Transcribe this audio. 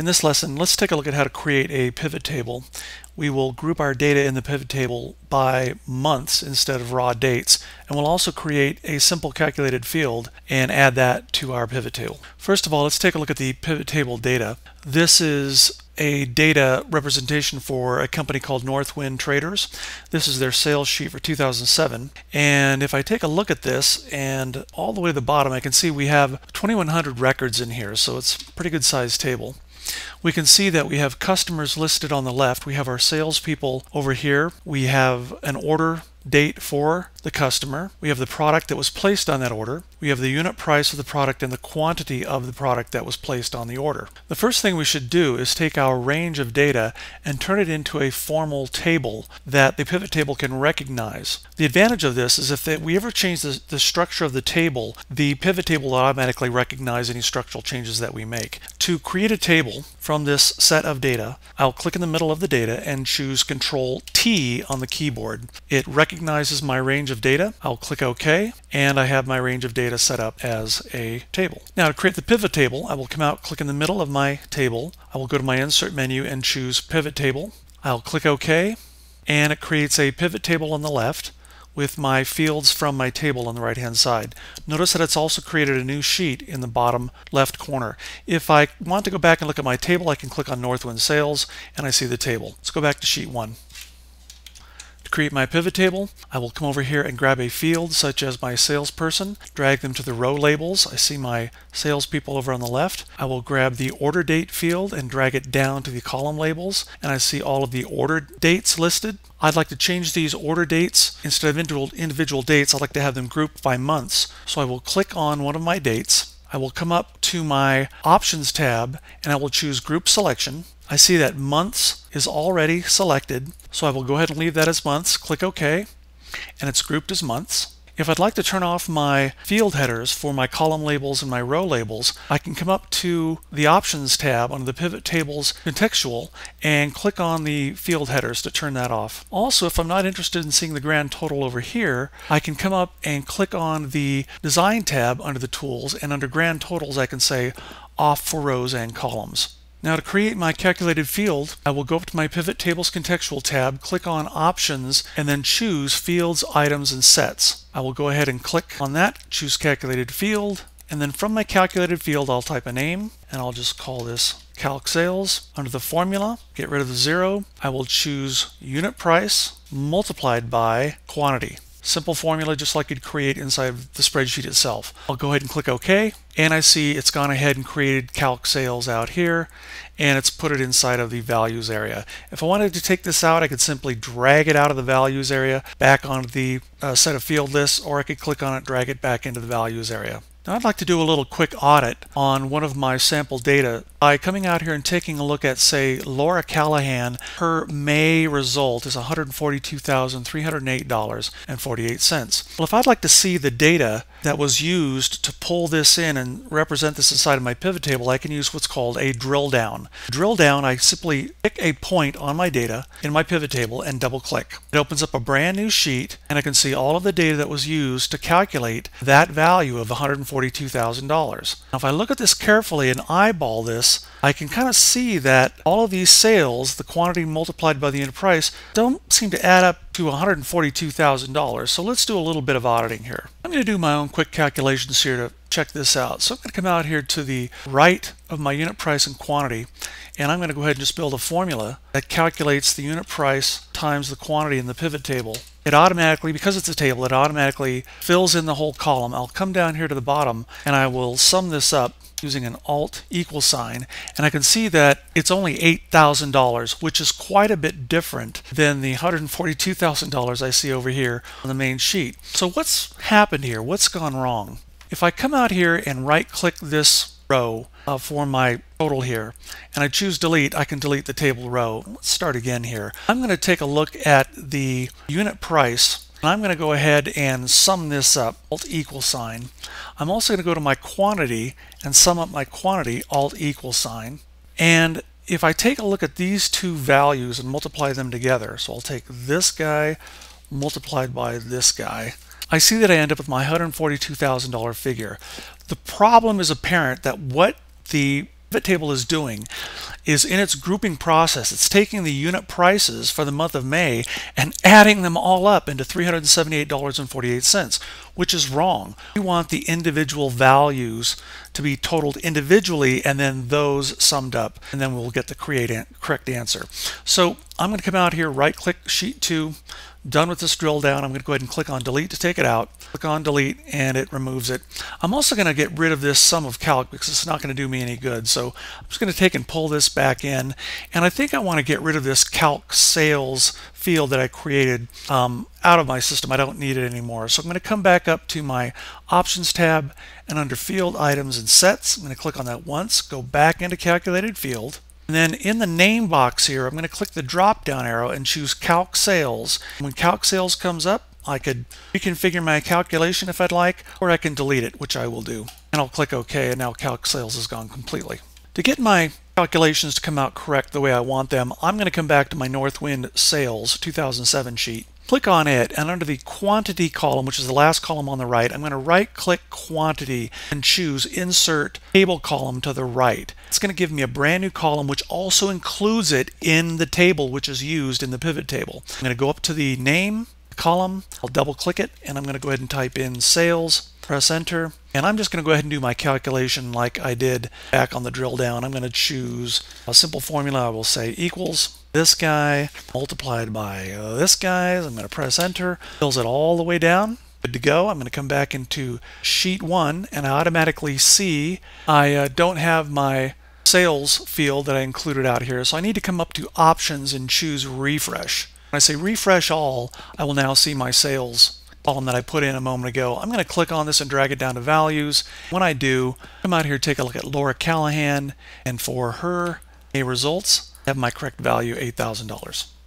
In this lesson, let's take a look at how to create a pivot table. We will group our data in the pivot table by months instead of raw dates, and we'll also create a simple calculated field and add that to our pivot table. First of all, let's take a look at the pivot table data. This is a data representation for a company called Northwind Traders. This is their sales sheet for 2007. And if I take a look at this and all the way to the bottom, I can see we have 2100 records in here. So it's a pretty good sized table. We can see that we have customers listed on the left. We have our salespeople over here. We have an order date for the customer. We have the product that was placed on that order. We have the unit price of the product and the quantity of the product that was placed on the order. The first thing we should do is take our range of data and turn it into a formal table that the pivot table can recognize. The advantage of this is if we ever change the, the structure of the table, the pivot table will automatically recognize any structural changes that we make. To create a table from this set of data, I'll click in the middle of the data and choose Control T on the keyboard. It recognizes my range of data. I'll click OK, and I have my range of data set up as a table. Now to create the pivot table, I will come out, click in the middle of my table. I will go to my Insert menu and choose Pivot Table. I'll click OK, and it creates a pivot table on the left with my fields from my table on the right hand side. Notice that it's also created a new sheet in the bottom left corner. If I want to go back and look at my table, I can click on Northwind Sales and I see the table. Let's go back to sheet 1. Create my pivot table, I will come over here and grab a field such as my salesperson, drag them to the row labels. I see my salespeople over on the left. I will grab the order date field and drag it down to the column labels, and I see all of the order dates listed. I'd like to change these order dates. Instead of individual dates, I'd like to have them grouped by months. So I will click on one of my dates. I will come up to my Options tab and I will choose Group Selection. I see that months is already selected, so I will go ahead and leave that as months, click OK, and it's grouped as months. If I'd like to turn off my field headers for my column labels and my row labels, I can come up to the Options tab under the Pivot Tables Contextual and click on the field headers to turn that off. Also, if I'm not interested in seeing the grand total over here, I can come up and click on the Design tab under the Tools, and under Grand Totals I can say Off for Rows and Columns. Now to create my calculated field, I will go up to my Pivot Tables Contextual tab, click on Options, and then choose Fields, Items, and Sets. I will go ahead and click on that, choose Calculated Field, and then from my calculated field I'll type a name, and I'll just call this Calc Sales. Under the formula, get rid of the zero, I will choose Unit Price multiplied by Quantity. Simple formula just like you'd create inside of the spreadsheet itself. I'll go ahead and click OK and I see it's gone ahead and created calc sales out here and it's put it inside of the values area. If I wanted to take this out I could simply drag it out of the values area back onto the uh, set of field lists or I could click on it drag it back into the values area. Now I'd like to do a little quick audit on one of my sample data by coming out here and taking a look at say Laura Callahan. Her May result is $142,308.48. Well if I'd like to see the data that was used to pull this in and represent this inside of my pivot table I can use what's called a drill down. Drill down I simply pick a point on my data in my pivot table and double click. It opens up a brand new sheet and I can see all of the data that was used to calculate that value of 142 $42,000. Now if I look at this carefully and eyeball this, I can kind of see that all of these sales, the quantity multiplied by the unit price, don't seem to add up to $142,000. So let's do a little bit of auditing here. I'm going to do my own quick calculations here to check this out. So I'm going to come out here to the right of my unit price and quantity and I'm going to go ahead and just build a formula that calculates the unit price times the quantity in the pivot table it automatically, because it's a table, it automatically fills in the whole column. I'll come down here to the bottom and I will sum this up using an alt equal sign and I can see that it's only $8,000 which is quite a bit different than the $142,000 I see over here on the main sheet. So what's happened here? What's gone wrong? If I come out here and right click this row uh, for my total here and I choose delete, I can delete the table row. Let's start again here. I'm going to take a look at the unit price and I'm going to go ahead and sum this up, alt equal sign. I'm also going to go to my quantity and sum up my quantity, alt equal sign. And if I take a look at these two values and multiply them together, so I'll take this guy multiplied by this guy, I see that I end up with my $142,000 figure. The problem is apparent that what the pivot table is doing is in its grouping process. It's taking the unit prices for the month of May and adding them all up into $378.48, which is wrong. We want the individual values to be totaled individually and then those summed up, and then we'll get the an correct answer. So I'm going to come out here, right click sheet 2, done with this drill down. I'm going to go ahead and click on delete to take it out. Click on delete and it removes it. I'm also going to get rid of this sum of calc because it's not going to do me any good. So I'm just going to take and pull this back in. And I think I want to get rid of this calc sales field that I created um, out of my system. I don't need it anymore. So I'm going to come back up to my options tab and under field items and sets, I'm going to click on that once, go back into calculated field. And then in the name box here, I'm going to click the drop down arrow and choose Calc Sales. When Calc Sales comes up, I could reconfigure my calculation if I'd like, or I can delete it, which I will do. And I'll click OK, and now Calc Sales is gone completely. To get my calculations to come out correct the way I want them, I'm going to come back to my Northwind Sales 2007 sheet. Click on it, and under the quantity column, which is the last column on the right, I'm going to right click quantity and choose insert table column to the right. It's going to give me a brand new column which also includes it in the table which is used in the pivot table. I'm going to go up to the name column, I'll double click it, and I'm going to go ahead and type in sales, press enter, and I'm just going to go ahead and do my calculation like I did back on the drill down. I'm going to choose a simple formula. I will say equals this guy multiplied by uh, this guy. I'm going to press enter. Fills it all the way down. Good to go. I'm going to come back into sheet one and I automatically see I uh, don't have my sales field that I included out here. So I need to come up to options and choose refresh. When I say refresh all, I will now see my sales column that I put in a moment ago. I'm going to click on this and drag it down to values. When I do, come out here, take a look at Laura Callahan, and for her a results, have my correct value $8,000.